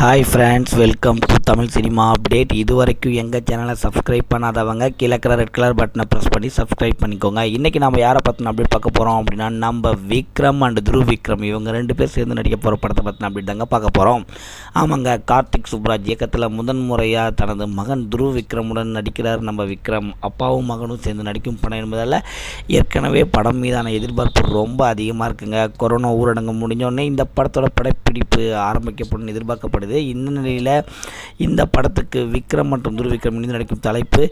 Hi friends welcome to Tamil cinema update இது வரைக்கும் எங்கள் சேனலை சப்ஸ்கிரைப் பண்ணாதவங்க கீழே ரெட் கலர் பட்டனை ப்ரெஸ் பண்ணி சப்ஸ்கிரைப் பண்ணிக்கோங்க. இன்றைக்கி நம்ம யாரை பற்றின அப்டேட் பார்க்க போகிறோம் அப்படின்னா நம்ம விக்ரம் அண்ட் துருவ் விக்ரம். இவங்க ரெண்டு பேர் சேர்ந்து நடிக்க போகிற படத்தை பற்றின அப்டேட் தாங்க பார்க்க போகிறோம் ஆமாங்க கார்த்திக் சுப்ராஜ் இயக்கத்தில் முதன் முறையாக தனது மகன் துருவ் விக்ரமுடன் நடிக்கிறார். நம்ம விக்ரம் அப்பாவும் மகனும் சேர்ந்து நடிக்கும் படம் என்பதால் ஏற்கனவே படம் மீதான எதிர்பார்ப்பு ரொம்ப அதிகமாக இருக்குங்க. கொரோனா ஊரடங்கு முடிஞ்சோடனே இந்த படத்தோட படப்பிடிப்பு ஆரம்பிக்கப்படும் எதிர்பார்க்கப்படுது. இந்த நிலையில் இந்த படத்துக்கு விக்ரம் மற்றும் துரு விக்ரம் இணைந்து நடிக்கும் தலைப்பு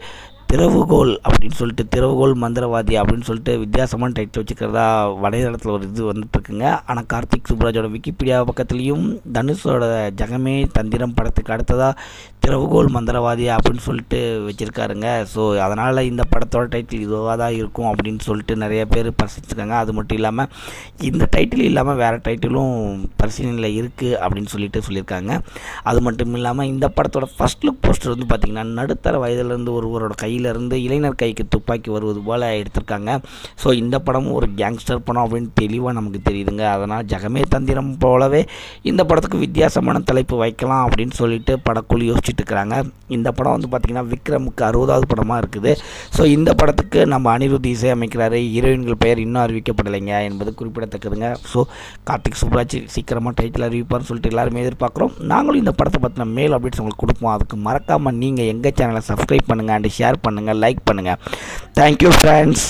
திறவுகோல் அப்படின்னு சொல்லிட்டு திறவுகோல் மந்திரவாதி அப்படின்னு சொல்லிட்டு வித்தியாசமான டைட்டில் வச்சுக்கிறதா வலைதளத்தில் ஒரு இது வந்துட்டுருக்குங்க. ஆனால் கார்த்திக் சுப்ராஜோட விக்கிபீடியா பக்கத்துலேயும் தனுஷோட ஜகமே தந்திரம் படத்துக்கு அடுத்ததாக திறவுகோல் மந்திரவாதி அப்படின்னு சொல்லிட்டு வச்சுருக்காருங்க. ஸோ அதனால் இந்த படத்தோட டைட்டில் இதுவாக தான் இருக்கும் அப்படின்னு சொல்லிட்டு நிறைய பேர் பரிசீலிச்சிருக்காங்க. அது மட்டும் இல்லாமல் இந்த டைட்டில் இல்லாமல் வேறு டைட்டிலும் பரிசீலனையில் இருக்குது அப்படின்னு சொல்லிட்டு சொல்லியிருக்காங்க. அது மட்டும் இல்லாமல் இந்த படத்தோட ஃபஸ்ட் லுக் போஸ்டர் வந்து பார்த்திங்கன்னா நடுத்தர வயதிலிருந்து ஒருவரோட கையில் கையிலிருந்து இளைஞர் கைக்கு துப்பாக்கி வருவது போல் எடுத்திருக்காங்க. ஸோ இந்த படமும் ஒரு கேங்ஸ்டர் படம் அப்படின்னு தெளிவாக நமக்கு தெரியுதுங்க. அதனால் ஜகமே தந்திரம் போலவே இந்த படத்துக்கு வித்தியாசமான தலைப்பு வைக்கலாம் அப்படின்னு சொல்லிட்டு படக்குழு யோசிச்சுட்டு இருக்கிறாங்க. இந்த படம் வந்து பார்த்திங்கன்னா விக்ரமுக்கு அறுபதாவது படமாக இருக்குது. ஸோ இந்த படத்துக்கு நம்ம அனிருத் இசை அமைக்கிறாரு ஹீரோயின்கள் பெயர் இன்னும் அறிவிக்கப்படலைங்க என்பது குறிப்பிடத்தக்கதுங்க. ஸோ கார்த்திக் சுப்ராஜ் சீக்கிரமாக டைட்டில் அறிவிப்பார்னு சொல்லிட்டு எல்லாருமே எதிர்பார்க்குறோம். நாங்களும் இந்த படத்தை பற்றின மேல் அப்டேட்ஸ் உங்களுக்கு கொடுப்போம். அதுக்கு மறக்காமல் நீங்கள் எங்கள் சேனலை சப்ஸ்கிரைப் பண்ணுங்கள் அண்ட் ஷேர் பண்ணுங்கள் லைக் பண்ணுங்கள் தேங்க்யூ ஃப்ரெண்ட்ஸ்